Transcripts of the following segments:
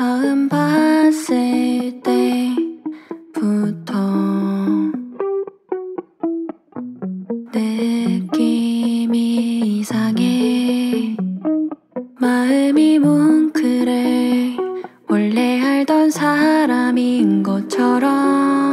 처음 봤을 때부터 느낌이 이상해. 마음이 뭉클해. 원래 알던 사람인 것처럼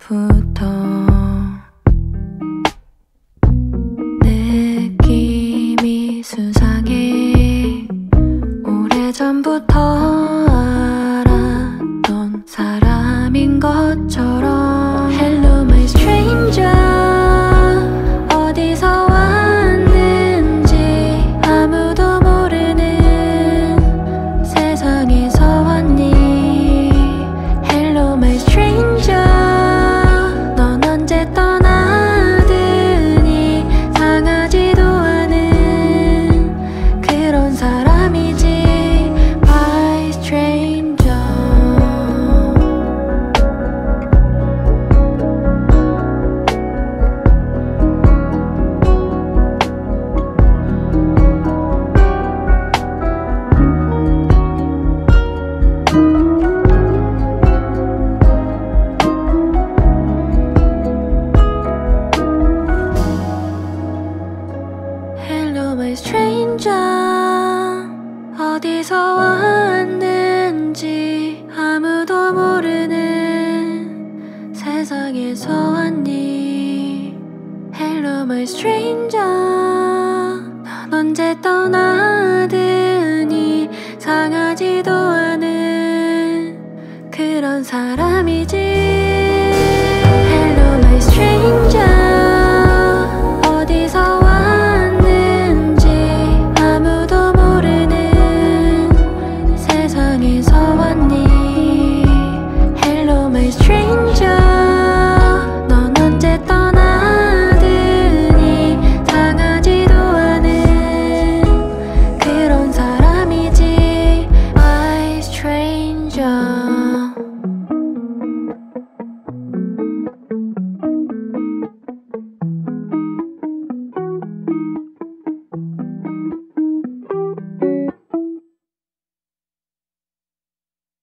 때부터 느낌이 수상해 오래전부터 Hello my stranger 어디서 왔는지 아무도 모르는 세상에서 왔니 Hello my stranger 넌 언제 떠나드니 상하지도 않은 그런 사람이지 Hello my stranger